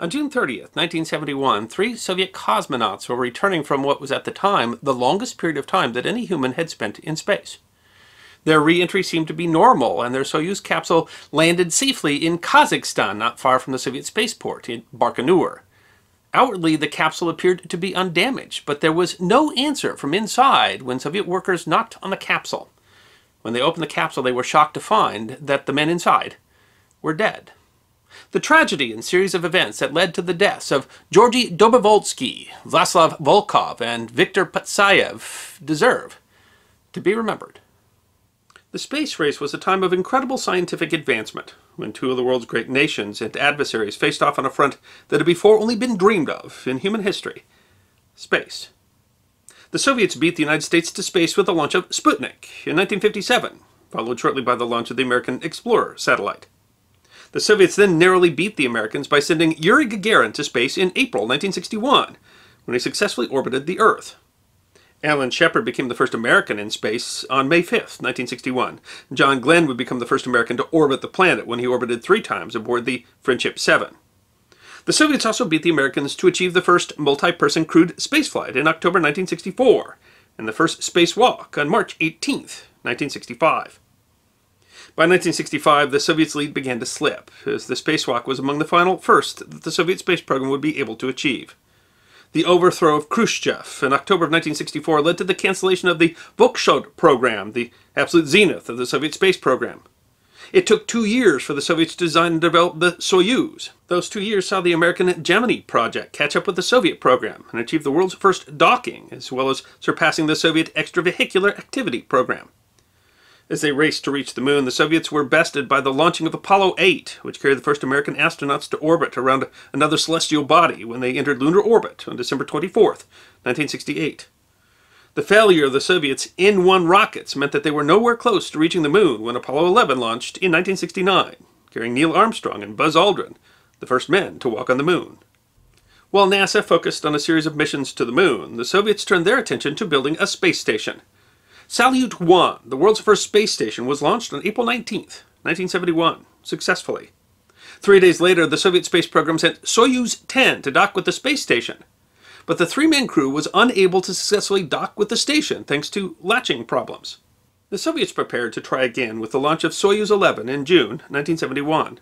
On June 30th, 1971, three Soviet cosmonauts were returning from what was at the time the longest period of time that any human had spent in space. Their re-entry seemed to be normal, and their Soyuz capsule landed safely in Kazakhstan, not far from the Soviet spaceport in Baikal. Outwardly, the capsule appeared to be undamaged, but there was no answer from inside when Soviet workers knocked on the capsule. When they opened the capsule, they were shocked to find that the men inside were dead. The tragedy and series of events that led to the deaths of Georgy Dobrovolsky, Vaslav Volkov, and Viktor Patsayev deserve to be remembered. The space race was a time of incredible scientific advancement, when two of the world's great nations and adversaries faced off on a front that had before only been dreamed of in human history space. The Soviets beat the United States to space with the launch of Sputnik in 1957, followed shortly by the launch of the American Explorer satellite. The Soviets then narrowly beat the Americans by sending Yuri Gagarin to space in April 1961, when he successfully orbited the Earth. Alan Shepard became the first American in space on May 5, 1961. John Glenn would become the first American to orbit the planet when he orbited three times aboard the Friendship 7. The Soviets also beat the Americans to achieve the first multi-person crewed spaceflight in October 1964, and the first spacewalk on March 18, 1965. By 1965, the Soviets' lead began to slip, as the spacewalk was among the final first that the Soviet space program would be able to achieve. The overthrow of Khrushchev in October of 1964 led to the cancellation of the Voskhod program, the absolute zenith of the Soviet space program. It took two years for the Soviets to design and develop the Soyuz. Those two years saw the American Gemini project catch up with the Soviet program and achieve the world's first docking, as well as surpassing the Soviet extravehicular activity program. As they raced to reach the moon, the Soviets were bested by the launching of Apollo 8, which carried the first American astronauts to orbit around another celestial body when they entered lunar orbit on December 24, 1968. The failure of the Soviets' N-1 rockets meant that they were nowhere close to reaching the moon when Apollo 11 launched in 1969, carrying Neil Armstrong and Buzz Aldrin, the first men to walk on the moon. While NASA focused on a series of missions to the moon, the Soviets turned their attention to building a space station – Salyut 1, the world's first space station, was launched on April 19, 1971, successfully. Three days later, the Soviet space program sent Soyuz 10 to dock with the space station. But the three-man crew was unable to successfully dock with the station thanks to latching problems. The Soviets prepared to try again with the launch of Soyuz 11 in June 1971.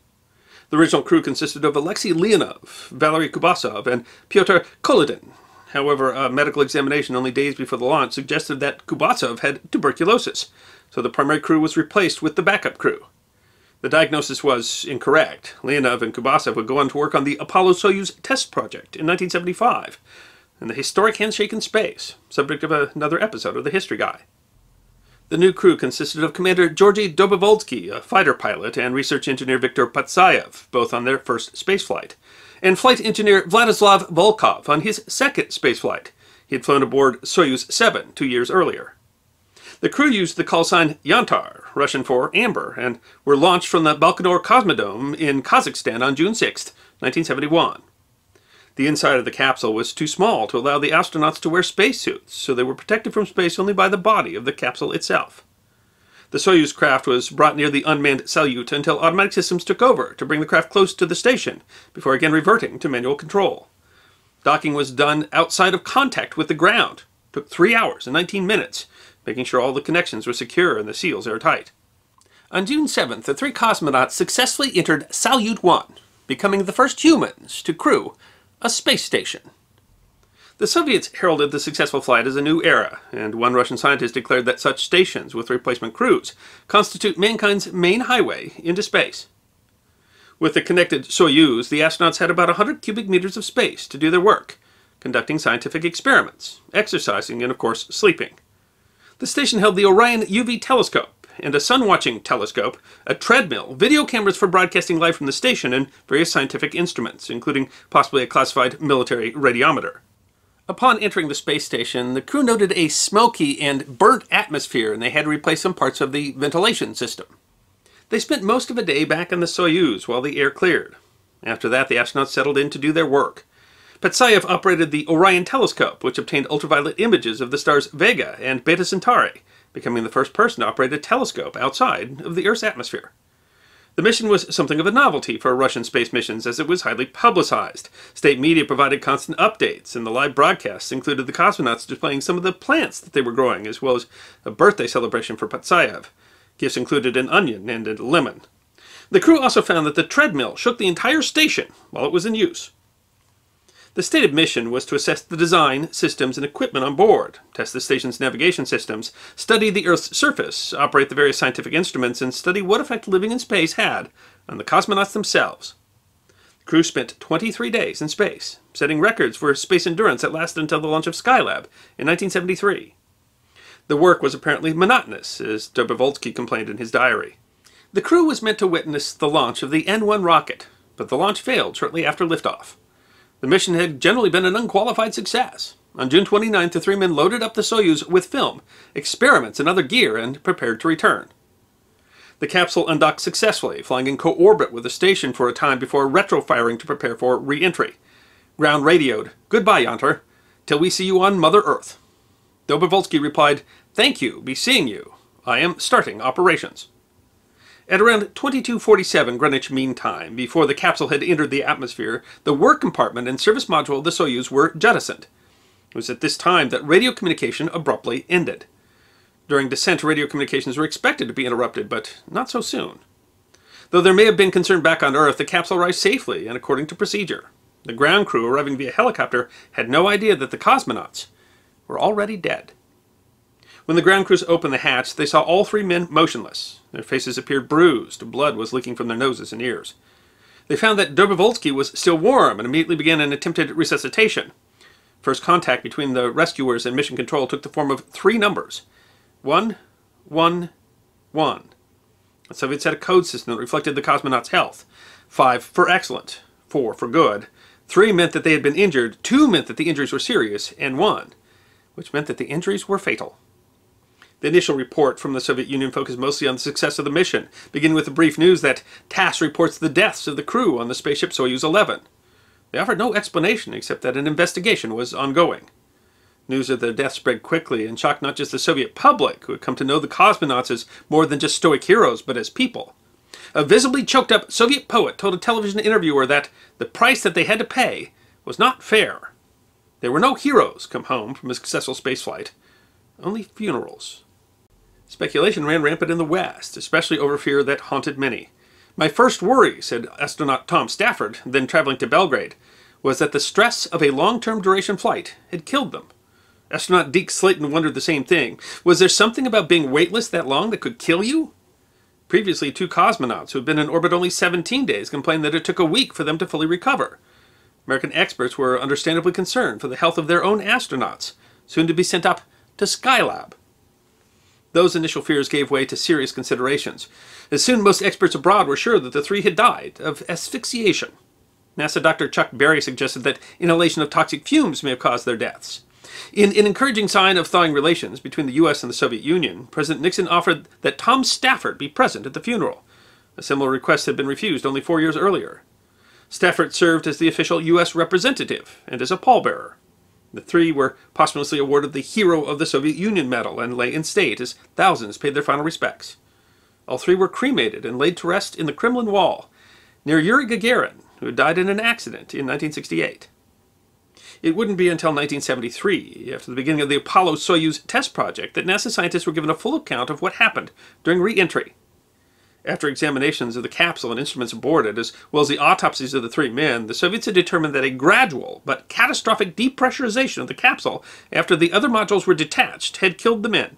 The original crew consisted of Alexei Leonov, Valery Kubasov, and Pyotr Kolodin, However, a medical examination only days before the launch suggested that Kubasov had tuberculosis, so the primary crew was replaced with the backup crew. The diagnosis was incorrect. Leonov and Kubasov would go on to work on the Apollo-Soyuz test project in 1975, and the historic handshake in space, subject of another episode of The History Guy. The new crew consisted of Commander Georgy Dobrovolsky, a fighter pilot, and research engineer Viktor Patsayev, both on their first spaceflight, and flight engineer Vladislav Volkov on his second spaceflight. He had flown aboard Soyuz 7 two years earlier. The crew used the call sign Yantar, Russian for Amber, and were launched from the Baikonur Cosmodrome in Kazakhstan on June 6, 1971. The inside of the capsule was too small to allow the astronauts to wear spacesuits, so they were protected from space only by the body of the capsule itself. The Soyuz craft was brought near the unmanned Salyut until automatic systems took over to bring the craft close to the station, before again reverting to manual control. Docking was done outside of contact with the ground. It took three hours and 19 minutes, making sure all the connections were secure and the seals airtight. On June 7th, the three cosmonauts successfully entered Salyut 1, becoming the first humans to crew a space station. The Soviets heralded the successful flight as a new era, and one Russian scientist declared that such stations with replacement crews constitute mankind's main highway into space. With the connected Soyuz, the astronauts had about 100 cubic meters of space to do their work, conducting scientific experiments, exercising, and of course, sleeping. The station held the Orion UV telescope and a sun-watching telescope, a treadmill, video cameras for broadcasting live from the station, and various scientific instruments, including possibly a classified military radiometer. Upon entering the space station, the crew noted a smoky and burnt atmosphere and they had to replace some parts of the ventilation system. They spent most of a day back in the Soyuz while the air cleared. After that, the astronauts settled in to do their work. Patsayev operated the Orion telescope, which obtained ultraviolet images of the stars Vega and Beta Centauri, becoming the first person to operate a telescope outside of the Earth's atmosphere. The mission was something of a novelty for Russian space missions as it was highly publicized. State media provided constant updates, and the live broadcasts included the cosmonauts displaying some of the plants that they were growing, as well as a birthday celebration for Patsayev. Gifts included an onion and a lemon. The crew also found that the treadmill shook the entire station while it was in use. The stated mission was to assess the design, systems, and equipment on board, test the station's navigation systems, study the Earth's surface, operate the various scientific instruments, and study what effect living in space had on the cosmonauts themselves. The crew spent 23 days in space, setting records for space endurance that lasted until the launch of Skylab in 1973. The work was apparently monotonous, as Dobrovolsky complained in his diary. The crew was meant to witness the launch of the N-1 rocket, but the launch failed shortly after liftoff. The mission had generally been an unqualified success. On June 29th, the three men loaded up the Soyuz with film, experiments, and other gear and prepared to return. The capsule undocked successfully, flying in co-orbit with the station for a time before retrofiring to prepare for re-entry. Ground radioed, Goodbye, Yantar, till we see you on Mother Earth. Dobrovolsky replied, Thank you, be seeing you. I am starting operations. At around 2247 Greenwich Mean Time, before the capsule had entered the atmosphere, the work compartment and service module of the Soyuz were jettisoned. It was at this time that radio communication abruptly ended. During descent, radio communications were expected to be interrupted, but not so soon. Though there may have been concern back on Earth, the capsule arrived safely and according to procedure. The ground crew arriving via helicopter had no idea that the cosmonauts were already dead. When the ground crews opened the hatch, they saw all three men motionless. Their faces appeared bruised, blood was leaking from their noses and ears. They found that Dobrovolsky was still warm and immediately began an attempted resuscitation. First contact between the rescuers and mission control took the form of three numbers. One, one, one. The Soviets had a code system that reflected the cosmonauts' health. Five for excellent, four for good. Three meant that they had been injured, two meant that the injuries were serious, and one, which meant that the injuries were fatal. The initial report from the Soviet Union focused mostly on the success of the mission, beginning with the brief news that TASS reports the deaths of the crew on the spaceship Soyuz 11. They offered no explanation except that an investigation was ongoing. News of their death spread quickly and shocked not just the Soviet public, who had come to know the cosmonauts as more than just stoic heroes, but as people. A visibly choked up Soviet poet told a television interviewer that the price that they had to pay was not fair. There were no heroes come home from a successful spaceflight, only funerals. Speculation ran rampant in the West, especially over fear that haunted many. My first worry, said astronaut Tom Stafford, then traveling to Belgrade, was that the stress of a long-term duration flight had killed them. Astronaut Deke Slayton wondered the same thing. Was there something about being weightless that long that could kill you? Previously, two cosmonauts who had been in orbit only 17 days complained that it took a week for them to fully recover. American experts were understandably concerned for the health of their own astronauts, soon to be sent up to Skylab. Those initial fears gave way to serious considerations. As soon most experts abroad were sure that the three had died of asphyxiation. NASA Dr. Chuck Berry suggested that inhalation of toxic fumes may have caused their deaths. In an encouraging sign of thawing relations between the U.S. and the Soviet Union, President Nixon offered that Tom Stafford be present at the funeral. A similar request had been refused only four years earlier. Stafford served as the official U.S. representative and as a pallbearer. The three were posthumously awarded the Hero of the Soviet Union medal and lay in state as thousands paid their final respects. All three were cremated and laid to rest in the Kremlin Wall, near Yuri Gagarin, who had died in an accident in 1968. It wouldn't be until 1973, after the beginning of the Apollo-Soyuz test project, that NASA scientists were given a full account of what happened during re-entry after examinations of the capsule and instruments aboard it, as well as the autopsies of the three men, the Soviets had determined that a gradual but catastrophic depressurization of the capsule after the other modules were detached had killed the men.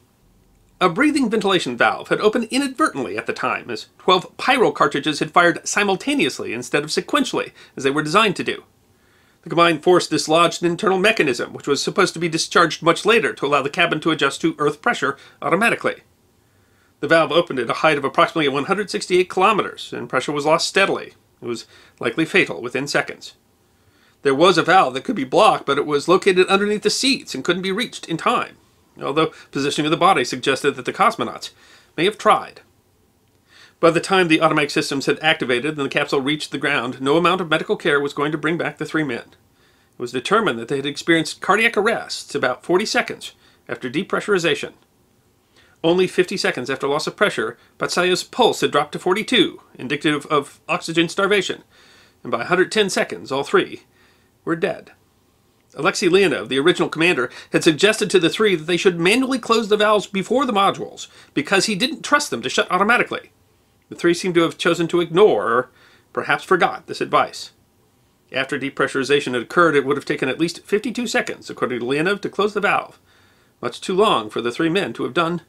A breathing ventilation valve had opened inadvertently at the time, as 12 pyro cartridges had fired simultaneously instead of sequentially, as they were designed to do. The combined force dislodged an internal mechanism, which was supposed to be discharged much later to allow the cabin to adjust to Earth pressure automatically. The valve opened at a height of approximately 168 kilometers, and pressure was lost steadily. It was likely fatal within seconds. There was a valve that could be blocked, but it was located underneath the seats and couldn't be reached in time, although positioning of the body suggested that the cosmonauts may have tried. By the time the automatic systems had activated and the capsule reached the ground, no amount of medical care was going to bring back the three men. It was determined that they had experienced cardiac arrests about 40 seconds after depressurization. Only 50 seconds after loss of pressure, Patsayev's pulse had dropped to 42, indicative of oxygen starvation, and by 110 seconds, all three were dead. Alexei Leonov, the original commander, had suggested to the three that they should manually close the valves before the modules because he didn't trust them to shut automatically. The three seemed to have chosen to ignore, or perhaps forgot, this advice. After depressurization had occurred, it would have taken at least 52 seconds, according to Leonov, to close the valve. Much too long for the three men to have done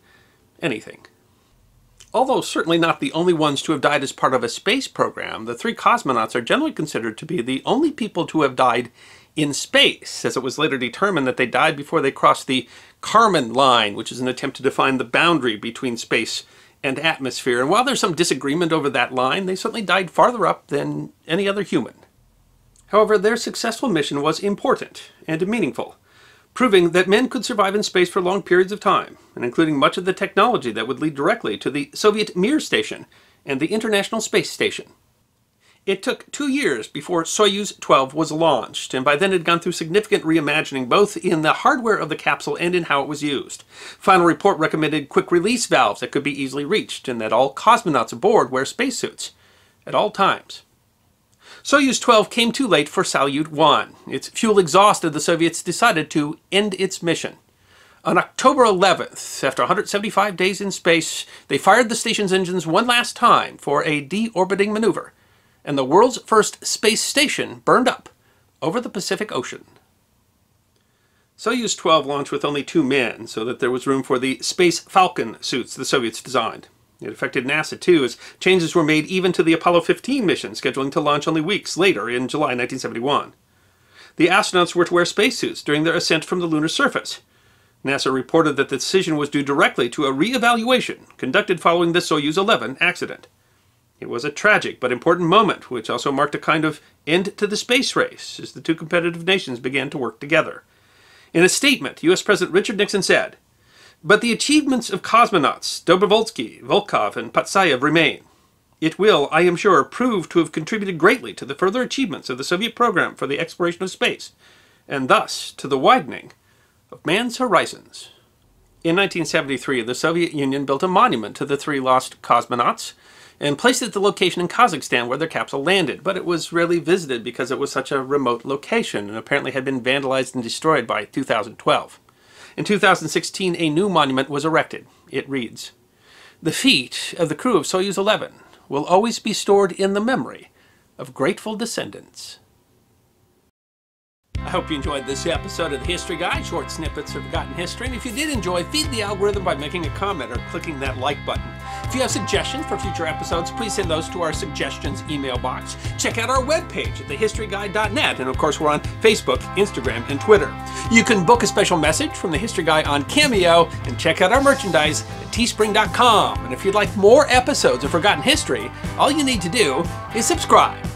anything. Although certainly not the only ones to have died as part of a space program, the three cosmonauts are generally considered to be the only people to have died in space, as it was later determined that they died before they crossed the Kármán line, which is an attempt to define the boundary between space and atmosphere. And while there's some disagreement over that line, they certainly died farther up than any other human. However, their successful mission was important and meaningful, proving that men could survive in space for long periods of time, and including much of the technology that would lead directly to the Soviet Mir station and the International Space Station. It took two years before Soyuz 12 was launched, and by then had gone through significant reimagining both in the hardware of the capsule and in how it was used. Final report recommended quick release valves that could be easily reached, and that all cosmonauts aboard wear spacesuits at all times. Soyuz 12 came too late for Salyut 1. Its fuel exhausted, the Soviets decided to end its mission. On October 11th, after 175 days in space, they fired the station's engines one last time for a deorbiting maneuver, and the world's first space station burned up over the Pacific Ocean. Soyuz 12 launched with only two men, so that there was room for the Space Falcon suits the Soviets designed. It affected NASA too, as changes were made even to the Apollo 15 mission, scheduling to launch only weeks later in July 1971. The astronauts were to wear spacesuits during their ascent from the lunar surface. NASA reported that the decision was due directly to a re-evaluation conducted following the Soyuz 11 accident. It was a tragic but important moment, which also marked a kind of end to the space race as the two competitive nations began to work together. In a statement, U.S. President Richard Nixon said, but the achievements of cosmonauts Dobrovolsky, Volkov, and Patsayev remain. It will, I am sure, prove to have contributed greatly to the further achievements of the Soviet program for the exploration of space, and thus to the widening of man's horizons. In 1973, the Soviet Union built a monument to the three lost cosmonauts and placed it at the location in Kazakhstan where their capsule landed, but it was rarely visited because it was such a remote location and apparently had been vandalized and destroyed by 2012. In 2016, a new monument was erected. It reads, The feat of the crew of Soyuz 11 will always be stored in the memory of grateful descendants. I hope you enjoyed this episode of the History Guy, short snippets of forgotten history. And if you did enjoy, feed the algorithm by making a comment or clicking that like button. If you have suggestions for future episodes, please send those to our suggestions email box. Check out our webpage at thehistoryguy.net. And of course, we're on Facebook, Instagram, and Twitter. You can book a special message from the History Guy on Cameo and check out our merchandise at teespring.com. And if you'd like more episodes of Forgotten History, all you need to do is subscribe.